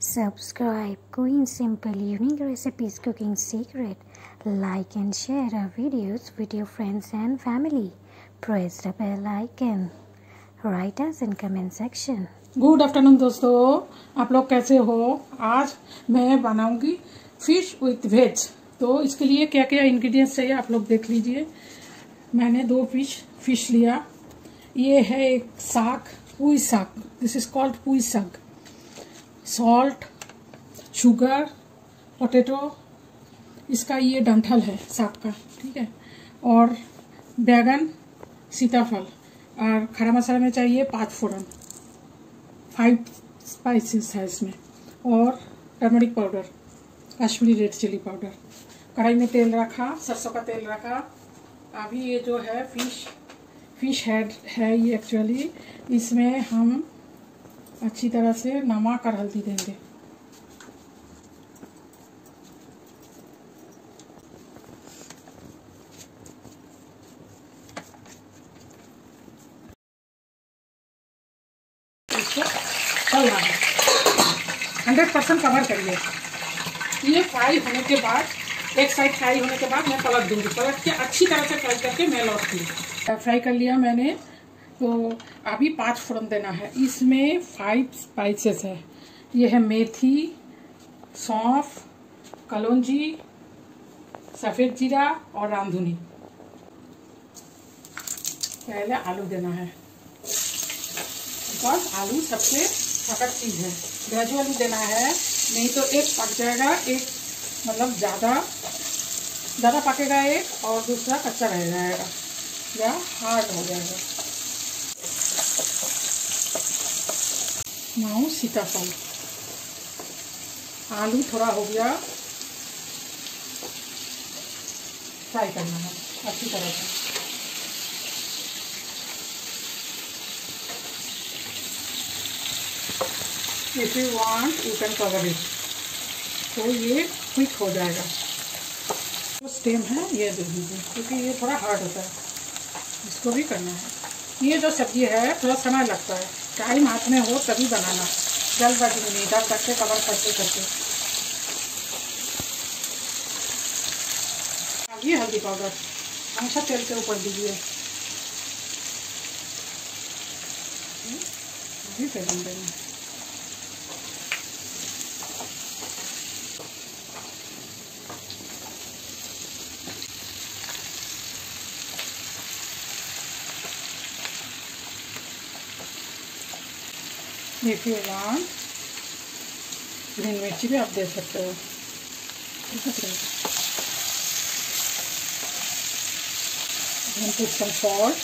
Subscribe Queen Simple Unique Recipes Cooking Secret. Like and share our videos with your friends and family. Press the bell icon. Write us in comment section. Good afternoon दोस्तों आप लोग कैसे हो आज मैं बनाऊँगी fish with veg तो इसके लिए क्या क्या इंग्रेडिएंट्स चाहिए आप लोग देख लीजिए मैंने दो फ़िश फ़िश लिया ये है एक साग पुई साग दिस इज़ कॉल्ड पुई साग सॉल्ट शुगर पोटैटो इसका ये डंठल है साग का, ठीक है? और बैगन, सीताफल, और खड़ा मसाला में चाहिए पाँच फोरन। फाइव स्पाइसेस है इसमें। और turmeric powder Kashmiri red chili powder कढ़ाई में तेल रखा, सरसों का तेल रखा। अभी ये जो है फ़िश फ़िश हेड है ये एक्चुअली इसमें हम अच्छी तरह से नमक और हल्दी देंगे। हंड्रेड परसेंट कवर करिए। ये फ्राई होने के बाद, एक साइड फ्राई होने के बाद मैं पलट दूँगी। पलट के अच्छी तरह से फ्राई करके मैं लौटती हूँ फ्राई कर लिया मैंने। तो अभी पाँच फोरन देना है। इसमें फाइव स्पाइसेस है। ये है मेथी, सौंफ, कलौंजी, सफ़ेद जीरा और रामधुनी पहले आलू देना है। बिकॉज़ आलू सबसे फटक चीज़ है। ग्रेजुअली देना है। नहीं तो एक पक जाएगा, एक मतलब ज़्यादा ज़्यादा पकेगा एक और दूसरा कच्चा रह जाएगा। या हार्ड हो जाएगा। नाउ सीताफल। आलू थोड़ा हो गया। फ्राई करना है। अच्छी तरह से। If you want you can cover it तो ये क्विक हो जाएगा। तो स्टेम है, ये दे दीजिए, क्योंकि ये थोड़ा हार्ड होता है। इसको भी करना है। ये जो सब्ज़ी है, थोड़ा समय लगता है। टाइम हाथ में हो तभी बनाना। जल्दबाजी में नहीं डाल करके कवर करते करते ये हल्दी पाउडर। हमेशा तेल के ऊपर दीजिए। अभी देखिए वहाँ ग्रीन मिर्ची भी आप दे सकते हो। सॉल्ट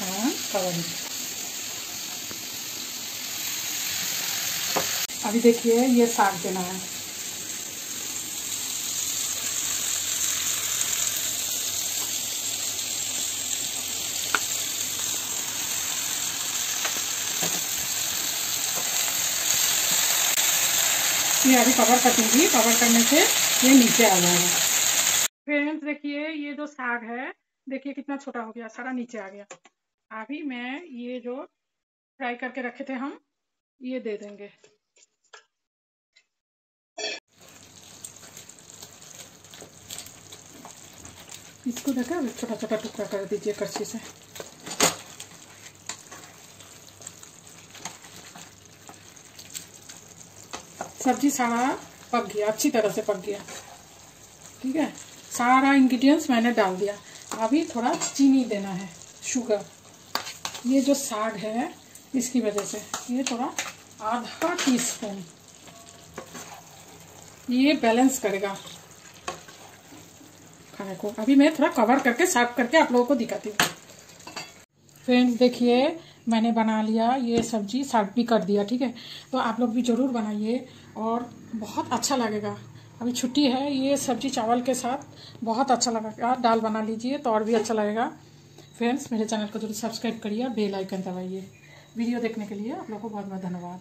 हाँ, अभी देखिए, ये साग देना है। ये अभी कवर करूँगी कवर करने से ये नीचे आ जाएगा। फ्रेंड्स देखिए, ये जो साग है, देखिए कितना छोटा हो गया, सारा नीचे आ गया। अभी मैं ये जो फ्राई करके रखे थे हम, ये दे देंगे। इसको देखा छोटा छोटा टुकड़ा कर दीजिए कच्ची से। सब्ज़ी सारा पक गया, अच्छी तरह से पक गया। ठीक है? सारा इंग्रेडिएंट्स मैंने डाल दिया। अभी थोड़ा चीनी देना है शुगर ये जो साग है, इसकी वजह से। ये थोड़ा आधा टी स्पून ये बैलेंस करेगा। खाने को। अभी मैं थोड़ा कवर करके, साफ़ करके आप लोगों को दिखाती हूँ। फ्रेंड्स देखिए मैंने बना लिया, ये सब्ज़ी सर्व भी कर दिया, ठीक है? तो आप लोग भी ज़रूर बनाइए और बहुत अच्छा लगेगा। अभी छुट्टी है, ये सब्ज़ी चावल के साथ बहुत अच्छा लगेगा। दाल बना लीजिए तो और भी अच्छा लगेगा। फ्रेंड्स मेरे चैनल को ज़रूर सब्सक्राइब करिए बेल आइकन दबाइए। वीडियो देखने के लिए आप लोगों को बहुत बहुत धन्यवाद।